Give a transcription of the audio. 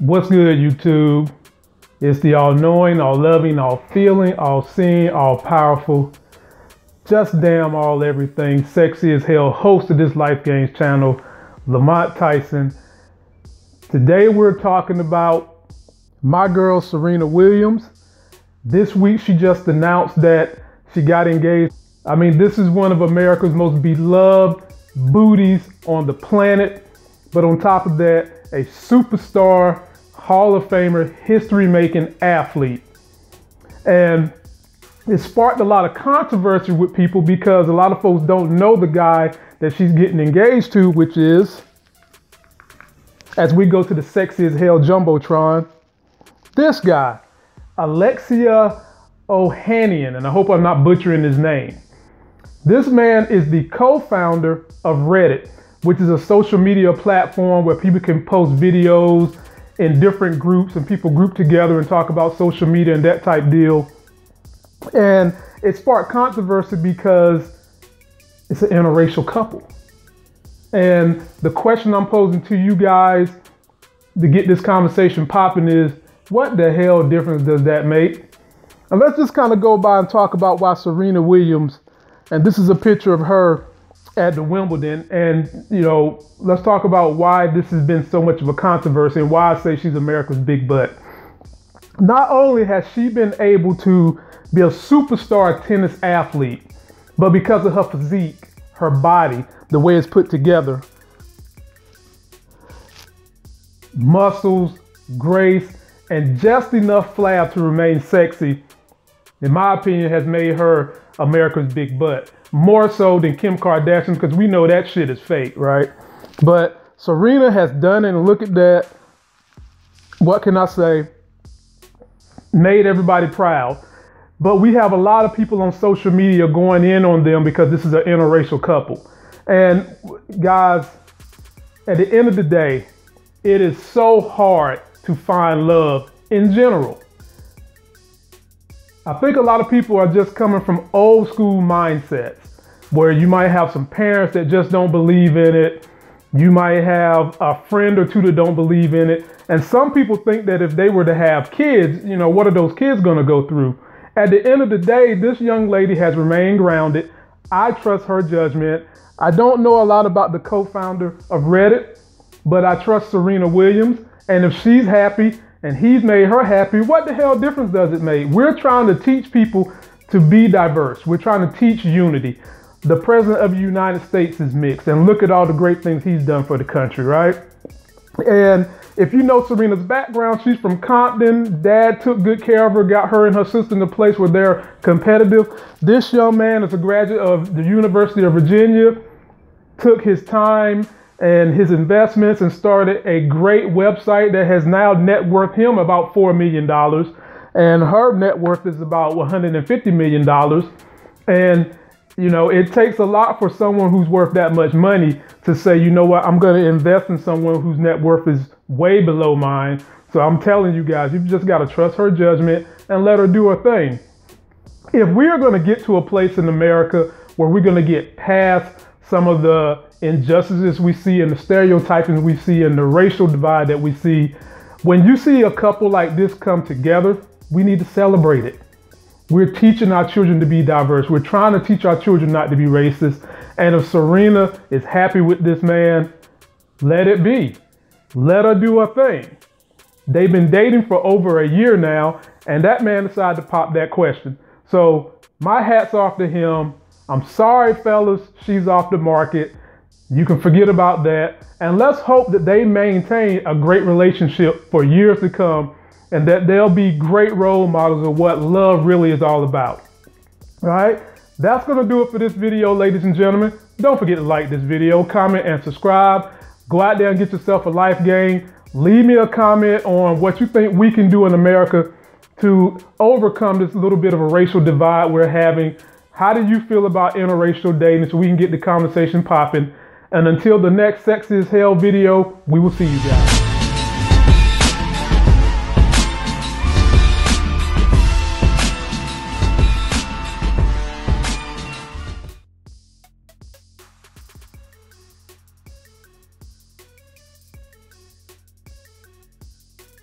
What's good, YouTube? It's the all knowing, all loving, all feeling, all seeing, all powerful, just damn all everything, sexy as hell host of this Life Gains channel, Lamont Tyson. Today we're talking about my girl Serena Williams. This week she just announced that she got engaged. I mean, this is one of America's most beloved booties on the planet. But on top of that, a superstar, Hall of Famer, history making athlete. And it sparked a lot of controversy with people because a lot of folks don't know the guy that she's getting engaged to, which is, as we go to the sexy as hell Jumbotron, this guy, Alexis Ohanian, and I hope I'm not butchering his name. This man is the co founder of Reddit which is a social media platform where people can post videos in different groups and people group together and talk about social media and that type deal. And it sparked controversy because it's an interracial couple. And the question I'm posing to you guys to get this conversation popping is what the hell difference does that make? And let's just kind of go by and talk about why Serena Williams, and this is a picture of her at the Wimbledon. And, you know, let's talk about why this has been so much of a controversy and why I say she's America's big butt. Not only has she been able to be a superstar tennis athlete, but because of her physique, her body, the way it's put together, muscles, grace, and just enough flab to remain sexy, in my opinion, has made her America's big butt more so than Kim Kardashian because we know that shit is fake, right? But Serena has done it, and look at that. What can I say? Made everybody proud. But we have a lot of people on social media going in on them because this is an interracial couple. And guys, at the end of the day, it is so hard to find love in general. I think a lot of people are just coming from old school mindsets where you might have some parents that just don't believe in it. You might have a friend or two that don't believe in it. And some people think that if they were to have kids, you know, what are those kids going to go through? At the end of the day, this young lady has remained grounded. I trust her judgment. I don't know a lot about the co founder of Reddit, but I trust Serena Williams. And if she's happy, and he's made her happy, what the hell difference does it make? We're trying to teach people to be diverse. We're trying to teach unity. The president of the United States is mixed, and look at all the great things he's done for the country, right? And if you know Serena's background, she's from Compton. Dad took good care of her, got her and her sister in a place where they're competitive. This young man is a graduate of the University of Virginia, took his time and his investments and started a great website that has now net worth him about $4 million. And her net worth is about $150 million. And, you know, it takes a lot for someone who's worth that much money to say, you know what, I'm going to invest in someone whose net worth is way below mine. So I'm telling you guys, you've just got to trust her judgment and let her do her thing. If we are going to get to a place in America where we're going to get past some of the injustices we see and the stereotyping we see and the racial divide that we see. When you see a couple like this come together, we need to celebrate it. We're teaching our children to be diverse. We're trying to teach our children not to be racist. And if Serena is happy with this man, let it be. Let her do her thing. They've been dating for over a year now, and that man decided to pop that question. So my hat's off to him. I'm sorry, fellas, she's off the market. You can forget about that. And let's hope that they maintain a great relationship for years to come and that they'll be great role models of what love really is all about. All right, that's gonna do it for this video, ladies and gentlemen. Don't forget to like this video, comment, and subscribe. Go out there and get yourself a life game. Leave me a comment on what you think we can do in America to overcome this little bit of a racial divide we're having. How do you feel about interracial dating so we can get the conversation popping? And until the next Sexy as Hell video, we will see you guys.